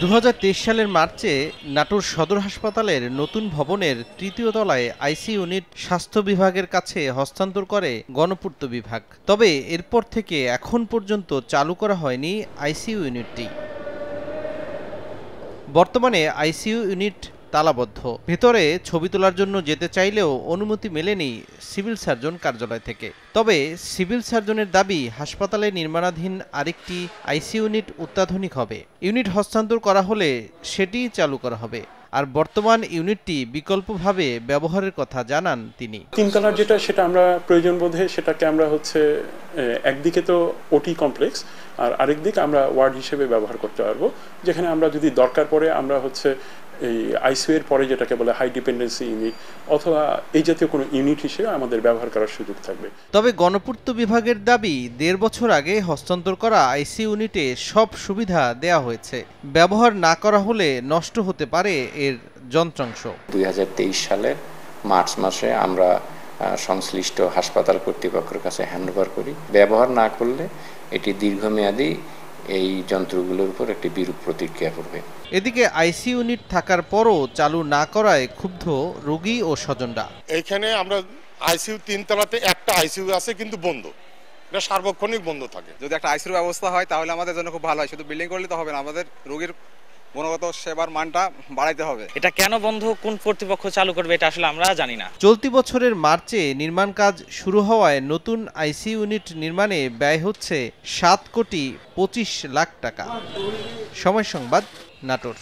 দু হাজার তেইশ সালের মার্চে নাটোর সদর হাসপাতালের নতুন ভবনের তৃতীয় তলায় আইসি ইউনিট স্বাস্থ্য বিভাগের কাছে হস্তান্তর করে গণপূর্ত বিভাগ। তবে এরপর থেকে এখন পর্যন্ত চালু করা হয়নি আইসিইউ ইউনিটটি। বর্তমানে আইসিইউ ইউনিট তালাবদ্ধ। ভেতরে ছবি তোলার জন্য যেতে চাইলেও অনুমতি মেলেনি সিভিল সার্জন কার্যালয় থেকে। তবে সিভিল সার্জনের দাবি, হাসপাতালে নির্মাণাধীন আরেকটি আইসি ইউনিট অত্যাধুনিক হবে। ইউনিট হস্তান্তর করা হলে সেটিই চালু করা হবে। আর বর্তমান ইউনিটটি বিকল্পভাবে ব্যবহারের কথা জানান তিনি। তিন তিনতলার যেটা, সেটা আমরা প্রয়োজন বোধে সেটাকে আমরা হচ্ছে একদিকে তো ওটি কমপ্লেক্স, আর আরেক দিকে আমরা ওয়ার্ড হিসেবে ব্যবহার করতে পারব। যেখানে আমরা যদি দরকার পড়ে আমরা হচ্ছে এই আইসিউ এর পরে যেটাকে বলে হাই ডিপেন্ডেন্সি ইউনিট অথবা এই জাতীয় কোনো ইউনিট হিসেবে আমাদের ব্যবহার করার সুযোগ থাকবে। তবে গণপূর্ত বিভাগের দাবি দেড় বছর আগে হস্তান্তর করা আইসি ইউনিটে সব সুবিধা দেয়া হয়েছে। ব্যবহার না করা হলে নষ্ট হতে পারে এর যন্ত্রাংশ। দুই হাজার তেইশ সালের মার্চ মাসে আমরা সংশ্লিষ্ট হাসপাতাল কর্তৃপক্ষের কাছে হ্যান্ডওভার করি। ব্যবহার না করলে এটি দীর্ঘমেয়াদী এই যন্ত্রগুলোর উপর একটি বিরূপ প্রতিক্রিয়া করবে এদিকে আইসি ইউনিট থাকার পরও চালু না করায় ক্ষুব্ধ রোগী ও স্বজনরা। এখানে আমরা আইসিইউ তিনতলাতে একটা আইসিইউ আছে কিন্তু বন্ধ। এটা সার্বক্ষণিক বন্ধ থাকে। যদি একটা আইসিইউ ব্যবস্থা হয় তাহলে আমাদের জন্য খুব ভালো হয়। শুধু বিল্ডিং করলে তো হবে না আমাদের রোগীর গুণগত সেবার মানটা বাড়াইতে হবে। এটা কেন বন্ধ? কোন কর্তৃপক্ষ চালু করবে এটা আসলে আমরা জানি না। চলতি বছরের মার্চে নির্মাণ কাজ শুরু হওয়ায় নতুন আইসি ইউনিট নির্মাণে ব্যয় হচ্ছে সাত কোটি পঁচিশ লাখ টাকা। সময় সংবাদ নাটোর।